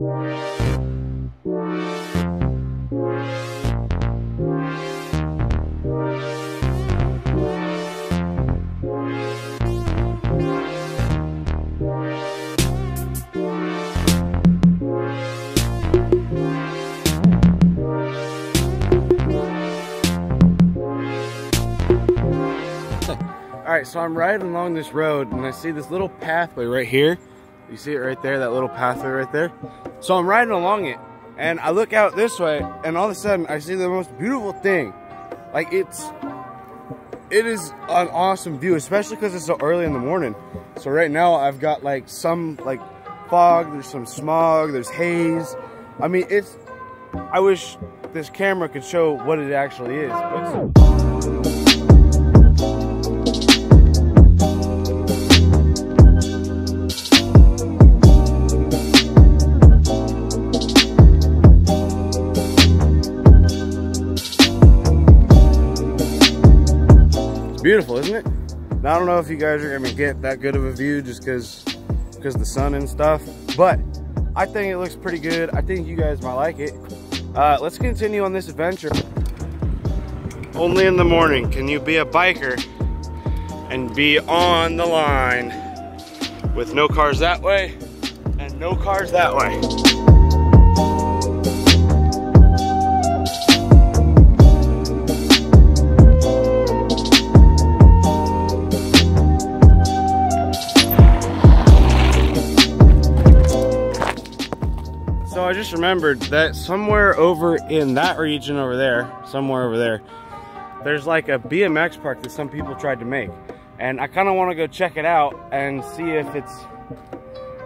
All right, so I'm riding along this road and I see this little pathway right here. You see it right there, that little pathway right there? So I'm riding along it and I look out this way and all of a sudden I see the most beautiful thing. Like it's, it is an awesome view, especially because it's so early in the morning. So right now I've got like some like fog, there's some smog, there's haze. I mean, it's, I wish this camera could show what it actually is. But It's beautiful, isn't it? Now, I don't know if you guys are gonna get that good of a view just because because the sun and stuff, but I think it looks pretty good. I think you guys might like it. Uh, let's continue on this adventure. Only in the morning can you be a biker and be on the line with no cars that way and no cars that way. Just remembered that somewhere over in that region over there, somewhere over there, there's like a BMX park that some people tried to make. And I kind of want to go check it out and see if it's,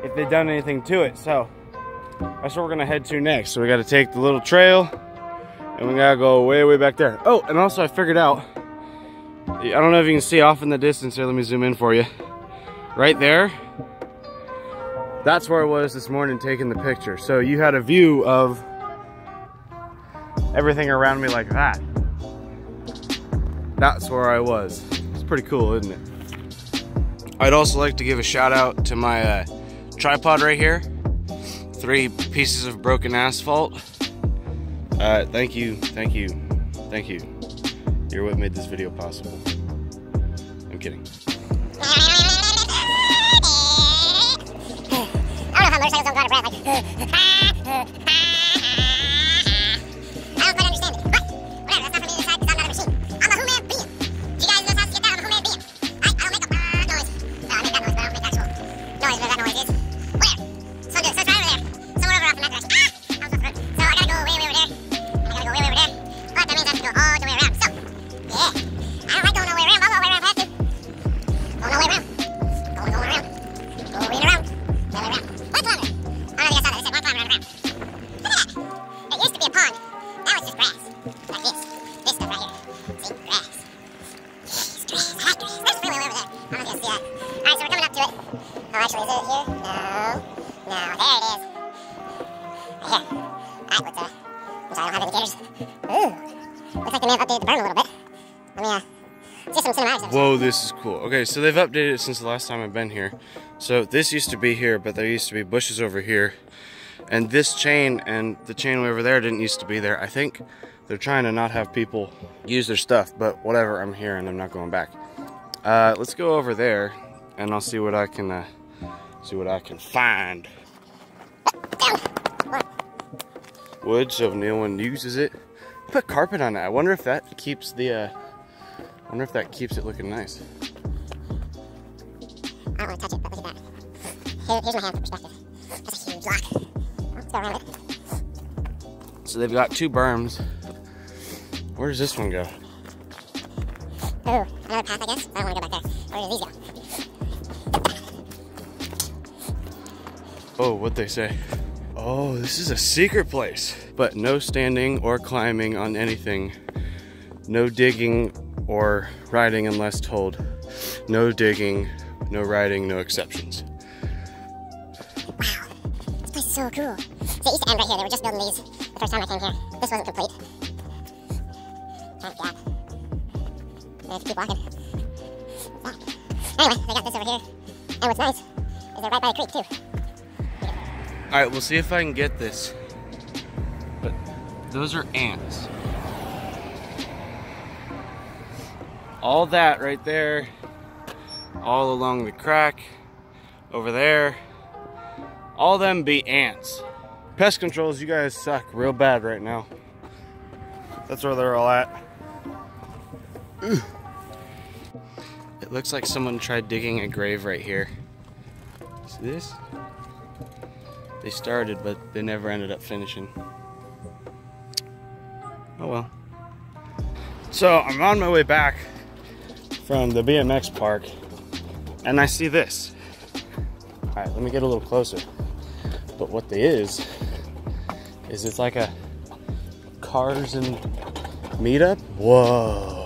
if they've done anything to it. So that's where we're gonna head to next. So we gotta take the little trail and we gotta go way, way back there. Oh, and also I figured out, I don't know if you can see off in the distance here, let me zoom in for you. Right there, that's where I was this morning taking the picture. So you had a view of everything around me like that. That's where I was. It's pretty cool, isn't it? I'd also like to give a shout out to my uh, tripod right here. Three pieces of broken asphalt. Uh, thank you, thank you, thank you. You're what made this video possible. I'm kidding. Motorcycles don't go out of breath. Like, I'm sorry, I don't have indicators. Ooh. Looks like they may have updated the berm a little bit. Let me, uh, see some cinematics. Whoa, this is cool. Okay, so they've updated it since the last time I've been here. So this used to be here, but there used to be bushes over here. And this chain and the chain over there didn't used to be there. I think they're trying to not have people use their stuff, but whatever, I'm here and I'm not going back. Uh, let's go over there and I'll see what I can, uh, see what I can find. Wood, so if no one uses it. Put carpet on it. I wonder if that keeps the, uh, I wonder if that keeps it looking nice. I don't want to touch it, but look at that. Here, here's my hand for perspective. That's a huge rock. Oh, let's go around it. So they've got two berms. Where does this one go? Ooh, another path, I guess. I don't want to go back there. Where do these go? Oh, what they say? Oh, this is a secret place. But no standing or climbing on anything. No digging or riding unless told. No digging, no riding, no exceptions. Wow, this place is so cool. It used to end right here. They were just building these the first time I came here. This wasn't complete. Thank God. I have to keep walking. Ah. Anyway, they got this over here. And what's nice is they're right by a creek, too. Right, we'll see if I can get this. But those are ants. All that right there, all along the crack, over there, all them be ants. Pest controls, you guys suck real bad right now. That's where they're all at. It looks like someone tried digging a grave right here. See this? They started, but they never ended up finishing. Oh well. So I'm on my way back from the BMX park and I see this. All right, let me get a little closer. But what they is, is it's like a cars and meetup. Whoa.